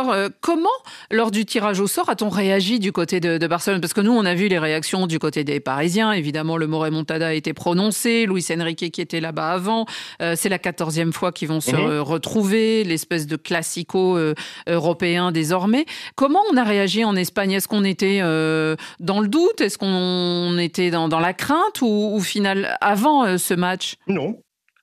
encore. Euh, comment, lors du tirage au sort, a-t-on réagi du côté de, Barcelone? Parce que nous, on a vu les réactions du côté des Parisiens. Évidemment, le mot Montada a été prononcé. Luis Enrique qui était là-bas avant. Euh, c'est la quatorzième fois qu'ils vont se mhm. retrouver, l'espèce de classico européen désormais. Comment on a réagi en Espagne? Est-ce qu'on était dans le doute? Est-ce qu'on était dans, la crainte ou, ou final avant ce match? Non,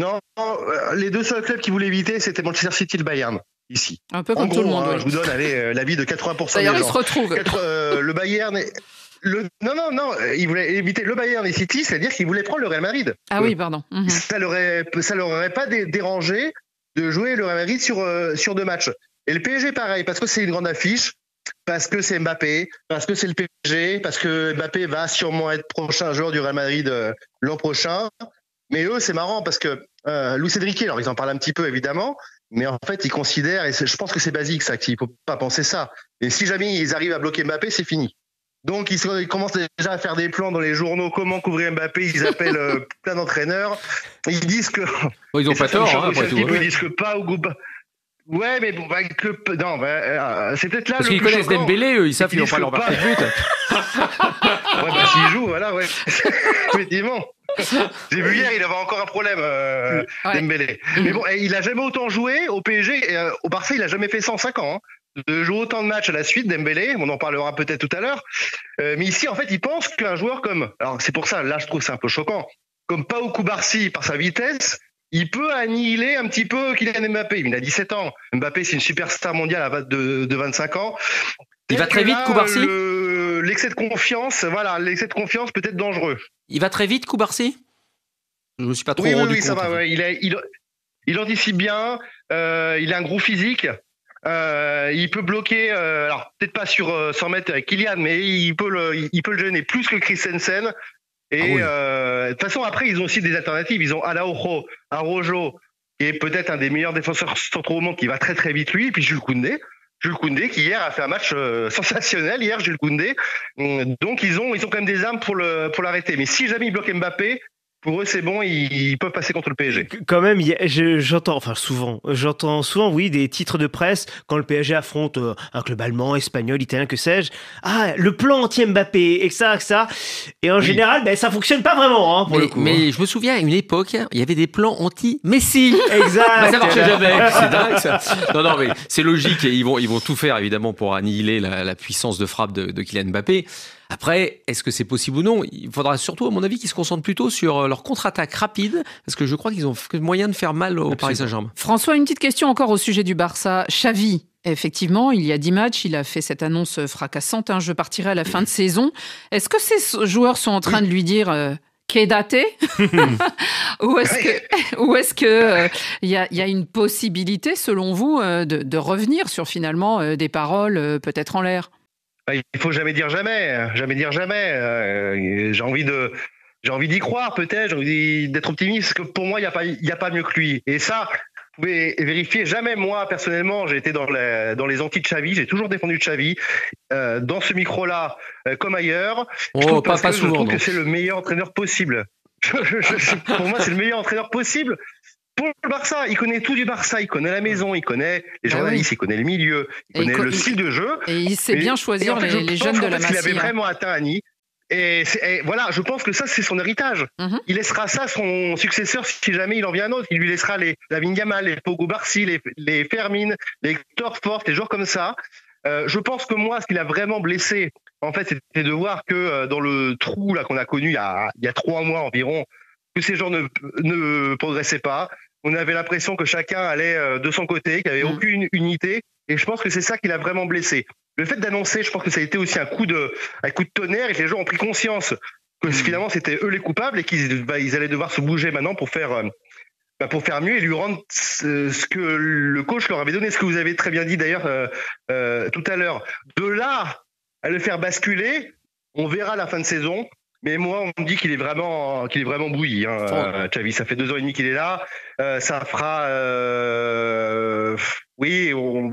non, euh, les deux seuls clubs qui voulaient éviter, c'était Manchester City et le Bayern. Ici. Un peu comme tout le monde. Hein, je vous donne euh, l'avis de 80% D'ailleurs, ils se retrouvent. Euh, le Bayern. le, non, non, non, ils voulaient éviter le Bayern et City, c'est-à-dire qu'ils voulaient prendre le Real Madrid. Ah oui, pardon. Mhm. Ça leur ça leur aurait pas dérangé de jouer le Real Madrid sur sur deux matchs. Et le PSG pareil, parce que c'est une grande affiche, parce que c'est Mbappé, parce que c'est le PSG, parce que Mbappé va sûrement être prochain joueur du Real Madrid l'an prochain. Mais eux, c'est marrant parce que euh, Louis Cédric, alors ils en parlent un petit peu évidemment, mais en fait ils considèrent, et je pense que c'est basique ça, qu'il faut pas penser ça. Et si jamais ils arrivent à bloquer Mbappé, c'est fini. Donc ils, commencent déjà à faire des plans dans les journaux, comment couvrir Mbappé. Ils appellent euh, plein d'entraîneurs. Ils disent que ils ont pas tort, hein, après tout. Ils disent que pas au groupe. Ouais, mais bon, bah, que, non, bah, euh, c'est peut-être là Parce qu'ils connaissent Dembélé, eux, ils savent qu'ils n'ont pas leur marqué de but. ouais, bah, s'ils jouent, voilà, ouais. Effectivement. J'ai vu hier, il avait encore un problème, euh, Dembélé. Mais bon, il a jamais autant joué au PSG. Et, euh, au Barça, il a jamais fait 105 ans. Hein, de jouer autant de matchs à la suite, Dembélé. On en parlera peut-être tout à l'heure. Euh, mais ici, en fait, il pense qu'un joueur comme. Alors, c'est pour ça, là, je trouve c'est un peu choquant. Comme Pau Koubarsi, par sa vitesse, il peut annihiler un petit peu Kylian Mbappé. Il a 17 ans. Mbappé, c'est une superstar mondiale à de, de 25 ans. Il va très vite, Koubarsi? L'excès de confiance, voilà, l'excès de confiance peut être dangereux. Il va très vite, Koubarsi? Je me suis pas trop oui, rendu oui, ça va. Il, il, il, anticipe bien. Euh, il a un gros physique. Euh, il peut bloquer, euh, alors peut-être pas sur 100 mètres avec Kylian, mais il peut le, il peut le gêner plus que Christensen. Et ah de toute façon, après, ils ont aussi des alternatives. Ils ont Alaojo, Arojo, qui est peut-être un des meilleurs défenseurs centraux au monde, qui va très très vite lui, et puis Jules Koundé. Jules Koundé qui hier a fait un match euh, sensationnel hier Jules Koundé. Donc ils ont ils ont quand même des armes pour le pour l'arrêter. Mais si jamais il bloque Mbappé, pour eux, c'est bon, ils peuvent passer contre le PSG. Quand même, j'entends, enfin souvent, j'entends souvent, oui, des titres de presse quand le PSG affronte euh, un club allemand, espagnol, italien, que sais-je. Ah, le plan anti-Mbappé, et ça, et ça. Et en général, ben, ça fonctionne pas vraiment, hein, pour mais, le coup. Mais hein. je me souviens, à une époque, il y avait des plans anti-Messi. Exact. ça marchait jamais. c'est dingue, ça. Non, non, mais c'est logique. Et ils vont, ils vont tout faire, évidemment, pour annihiler la, puissance de frappe de, de Kylian Mbappé. Après, est-ce que c'est possible ou non? Il faudra surtout, à mon avis, qu'ils se concentrent plutôt sur euh, leur contre-attaque rapide, parce que je crois qu'ils ont moyen de faire mal au Paris Saint-Germain. François, une petite question encore au sujet du Barça. Xavi, Effectivement, il y a 10 matchs, il a fait cette annonce fracassante, hein, je partirai à la fin de saison. Est-ce que ces joueurs sont en train de lui dire euh, daté Ou est-ce que, ou est-ce que euh, il y, a, une possibilité, selon vous, euh, de, revenir sur finalement des paroles peut-être en l'air? Il faut jamais dire jamais, jamais dire jamais. Euh, j'ai envie de, j'ai envie d'y croire peut-être, j'ai envie d'être optimiste parce que pour moi il n'y a pas, y a pas mieux que lui. Et ça, vous pouvez vérifier. Jamais moi personnellement, j'ai été dans les dans les anti Xavi, j'ai toujours défendu Xavi euh, dans ce micro-là euh, comme ailleurs. je oh, pas, pas souvent, je trouve que c'est le meilleur entraîneur possible. pour moi, c'est le meilleur entraîneur possible pour le Barça, il connaît tout du Barça, il connaît la maison, il connaît les ah journalistes, il connaît le milieu, il connaît le style de jeu. Et il sait bien choisir les, jeunes de la Masia. Il avait vraiment atteint Annie. Et, voilà, je pense que ça, c'est son héritage. Mhm. Il laissera ça à son successeur si jamais il en vient un autre. Il lui laissera les David Gamal, les Pogo Barcy, les, les Fermine, les Hector Fort, les joueurs comme ça. Euh, je pense que moi, ce qu'il a vraiment blessé, en fait, c'était de voir que euh, dans le trou là qu'on a connu il y a, il y a trois mois environ, que ces gens ne, ne progressaient pas. On avait l'impression que chacun allait euh, de son côté, qu'il n'y avait mm. aucune unité. Et je pense que c'est ça qui l'a vraiment blessé. Le fait d'annoncer, je pense que ça a été aussi un coup de, un coup de tonnerre et que les gens ont pris conscience que mm. finalement c'était eux les coupables et qu'ils bah, ils allaient devoir se bouger maintenant pour faire, euh, bah, pour faire mieux et lui rendre ce, que le coach leur avait donné, ce que vous avez très bien dit d'ailleurs euh, tout à l'heure. De là à le faire basculer, on verra la fin de saison. Mais moi, on me dit qu'il est vraiment, qu'il est vraiment bouilli. Hein, euh, Xavi, ça fait deux ans et demi qu'il est là. Euh, ça fera, euh, oui, on,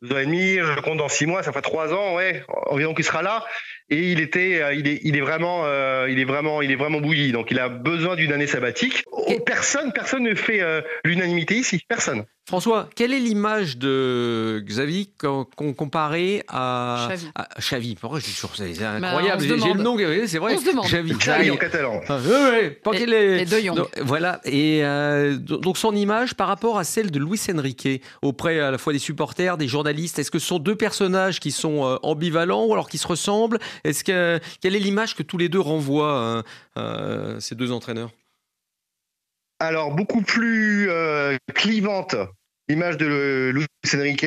deux ans et demi. Je compte dans six mois, ça fera trois ans, ouais, environ qu'il sera là. Et il était, il est, il est vraiment, il est vraiment, il est vraiment bouilli. Donc, il a besoin d'une année sabbatique. personne, personne ne fait l'unanimité ici. Personne. François, quelle est l'image de Xavi comparée à Xavi Pourquoi je dis toujours c'est bah, incroyable. J'ai le nom, c'est vrai. On se demande. Xavi, en catalan. Ah, oui, oui. et, de donc, voilà. Et euh, donc son image par rapport à celle de Luis Enrique auprès à la fois des supporters, des journalistes. Est-ce que ce sont deux personnages qui sont euh, ambivalents ou alors qui se ressemblent? Quelle est l'image que tous les deux renvoient euh, ces deux entraîneurs? Alors beaucoup plus clivante l'image de Luis Enrique,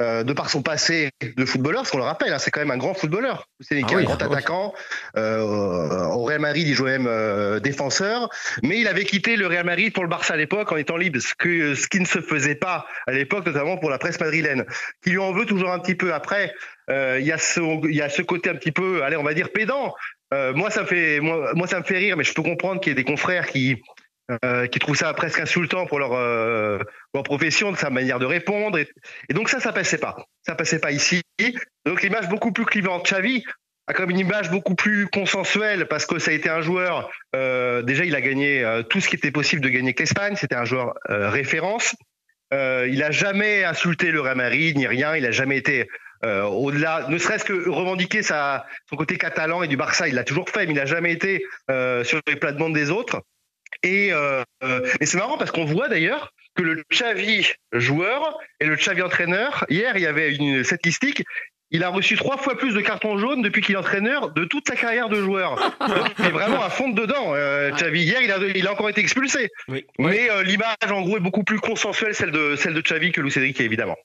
euh, de par son passé de footballeur, parce qu'on le rappelle, hein, c'est quand même un grand footballeur. C'est ah un grand attaquant. Euh, au Real Madrid, il jouait même euh, défenseur, mais il avait quitté le Real Madrid pour le Barça à l'époque en étant libre, ce, que, ce qui ne se faisait pas à l'époque, notamment pour la presse madrilène, qui lui en veut toujours un petit peu. Après, il y a ce, il y a ce côté un petit peu, allez, on va dire pédant. moi, ça me fait, moi, moi, ça me fait rire, mais je peux comprendre qu'il y ait des confrères qui euh, qui trouvent ça presque insultant pour leur, euh, leur profession, de sa manière de répondre. Et, donc ça, ça passait pas. Ça passait pas ici. Donc l'image beaucoup plus clivante. Xavi a quand même une image beaucoup plus consensuelle parce que ça a été un joueur. Euh, déjà, il a gagné euh, tout ce qui était possible de gagner avec l'Espagne. C'était un joueur euh, référence. il a jamais insulté le Real Madrid ni rien. Il a jamais été au-delà, ne serait-ce que revendiquer sa, son côté catalan et du Barça. Il l'a toujours fait, mais il n'a jamais été sur les plates-bandes des autres. Et, euh, et c'est marrant parce qu'on voit d'ailleurs que le Xavi joueur et le Xavi entraîneur, hier il y avait une statistique, il a reçu trois fois plus de cartons jaunes depuis qu'il est entraîneur de toute sa carrière de joueur. il est vraiment à fond dedans. Euh, Xavi, hier, il a, il a encore été expulsé. Mais euh, l'image, en gros, est beaucoup plus consensuelle, celle de, celle de Xavi que Louis Cédric, évidemment.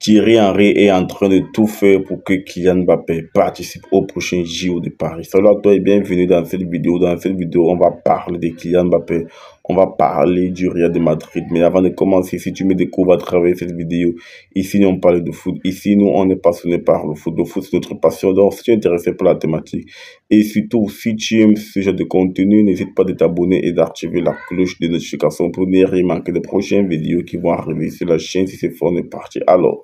Thierry Henry est en train de tout faire pour que Kylian Mbappé participe au prochain JO de Paris. Salut à toi et bienvenue dans cette vidéo. Dans cette vidéo, on va parler de Kylian Mbappé on va parler du Real de Madrid. Mais avant de commencer, si tu me découvres à travers cette vidéo, ici, on parle de foot. Ici, nous, on est passionné par le foot. Le foot, c'est notre passion. Donc, si tu es intéressé par la thématique, et surtout, si tu aimes ce genre de contenu, n'hésite pas à t'abonner et d'activer la cloche de notification pour ne rien manquer des prochaines vidéos qui vont arriver sur la chaîne si c'est fort, est parti. Alors,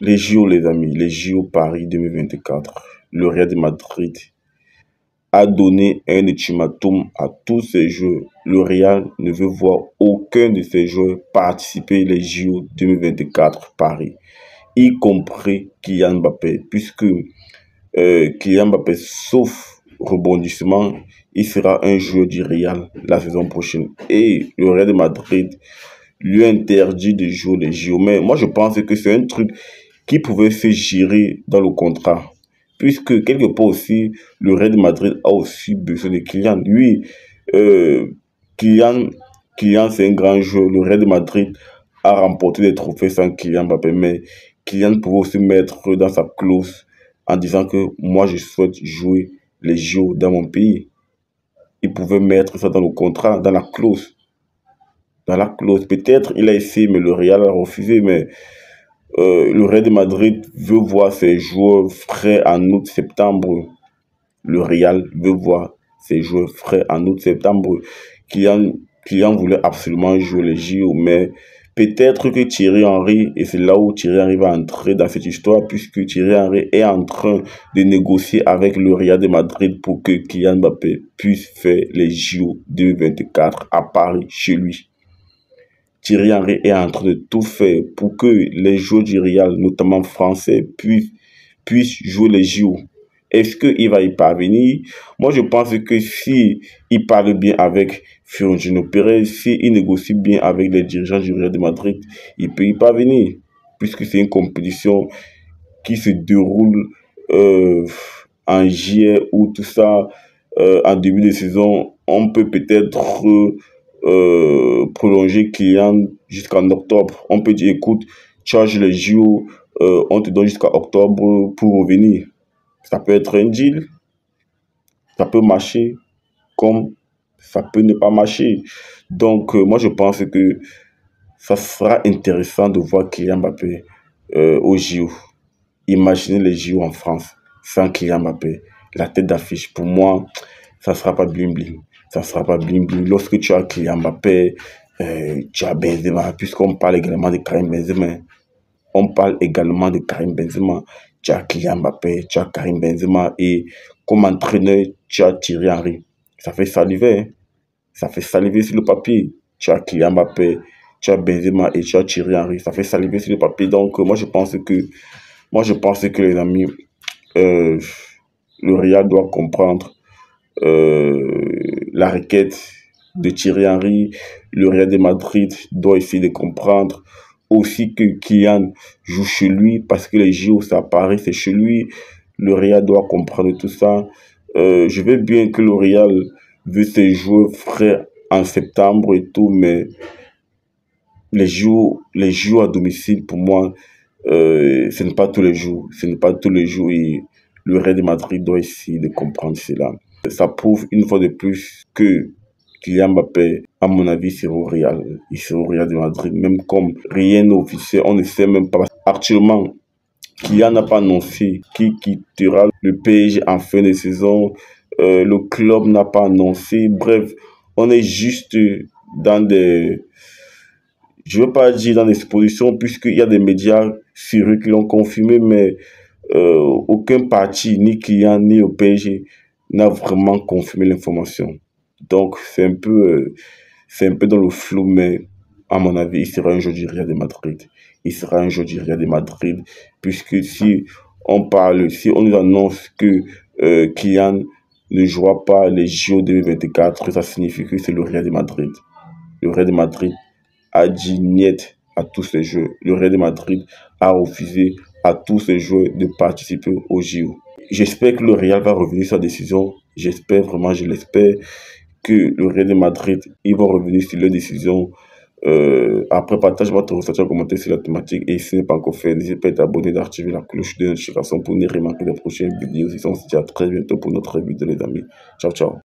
les JO, les amis, les JO Paris 2024, le Real de Madrid a donné un ultimatum à tous ses joueurs. Le Real ne veut voir aucun de ses joueurs participer les JO 2024 Paris, y compris Kylian Mbappé, puisque euh, Kylian Mbappé, sauf rebondissement, il sera un joueur du Real la saison prochaine. Et le Real de Madrid lui interdit de jouer les JO. Mais moi, je pense que c'est un truc qui pouvait se gérer dans le contrat puisque quelque part aussi, le Real Madrid a aussi besoin de Kylian. Lui, euh, Kylian, Kylian c'est un grand joueur. Le Real Madrid a remporté des trophées sans Kylian Mbappé, mais Kylian pouvait aussi mettre dans sa clause en disant que moi, je souhaite jouer les jeux dans mon pays. Il pouvait mettre ça dans le contrat, dans la clause. Dans la clause. Peut-être il a essayé, mais le Real a refusé, mais euh, le Real de Madrid veut voir ses joueurs frais en août-septembre. Le Real veut voir ses joueurs frais en août-septembre. Kylian, Kylian voulait absolument jouer les JO, mais peut-être que Thierry Henry, et c'est là où Thierry Henry va entrer dans cette histoire, puisque Thierry Henry est en train de négocier avec le Real de Madrid pour que Kylian Mbappé puisse faire les JO 2024 à Paris chez lui. Thierry Henry est en train de tout faire pour que les joueurs du Real, notamment français, puissent, puissent jouer les JO. Est-ce qu'il va y parvenir? Moi, je pense que si il parle bien avec Fiorentino Perez, s'il négocie bien avec les dirigeants du Real de Madrid, il peut y parvenir, puisque c'est une compétition qui se déroule euh, en juillet ou tout ça, euh, en début de saison, on peut peut-être prolonger client jusqu'en octobre. On peut dire, écoute, charge les jours, euh, on te donne jusqu'à octobre pour revenir. Ça peut être un deal, ça peut marcher, comme ça peut ne pas marcher. Donc, euh, moi, je pense que ça sera intéressant de voir Kylian Mbappé euh, au JO. Imaginez les JO en France sans Kylian Mbappé. La tête d'affiche, pour moi, ça sera pas bling bling ça sera pas bling bling. Lorsque tu as Kylian Mbappé, euh, tu as Benzema, puisqu'on parle également de Karim Benzema, on parle également de Karim Benzema, tu as Kylian Mbappé, tu as Karim Benzema, et comme entraîneur, tu as Thierry Henry. ça fait saliver. Hein. Ça fait saliver sur le papier. Tu as Kylian Mbappé, tu as Benzema et tu as Thierry Henry. Ça fait saliver sur le papier. Donc, moi, je pense que, moi, je pense que les amis, euh, le Real doit comprendre euh, la requête de Thierry Henry. Le Real de Madrid doit essayer de comprendre aussi que Kylian joue chez lui parce que les JO, c'est à Paris, c'est chez lui. Le Real doit comprendre tout ça. Euh, je veux bien que le Real veut ses joueurs frais en septembre et tout, mais les jours, les jours à domicile, pour moi, euh, ce n'est pas tous les jours. Ce n'est pas tous les jours et le Real de Madrid doit essayer de comprendre cela. Ça prouve une fois de plus que Kylian Mbappé, à mon avis, c'est au Real. Il sera au Real de Madrid. Même comme rien n'est officiel, on ne sait même pas. Actuellement, Kylian n'a pas annoncé qui quittera le PSG en fin de saison. Euh, le club n'a pas annoncé. Bref, on est juste dans des... Je ne veux pas dire dans des expositions, puisqu'il y a des médias sur eux qui l'ont confirmé, mais euh, aucun parti, ni Kylian, ni le PSG, n'a vraiment confirmé l'information. Donc, c'est un peu, euh, c'est un peu dans le flou, mais à mon avis, il sera un jour du Real de Madrid. Il sera un jour du Real de Madrid, puisque si on parle, si on nous annonce que euh, Kylian ne jouera pas les JO 2024, ça signifie que c'est le Real de Madrid. Le Real de Madrid a dit niet à tous ces jeux. Le Real de Madrid a refusé à tous ces joueurs de participer aux JO. J'espère que le Real va revenir sur sa décision. J'espère vraiment, je l'espère que le Real de Madrid, ils vont revenir sur leur décision. Euh, après, partage votre ressenti en commentaire sur la thématique. Et si ce n'est pas encore fait, n'hésitez pas à t'abonner, d'activer la cloche de notification pour ne rien manquer des prochaines vidéos. Ils se dit à très bientôt pour notre vidéo, les amis. Ciao, ciao.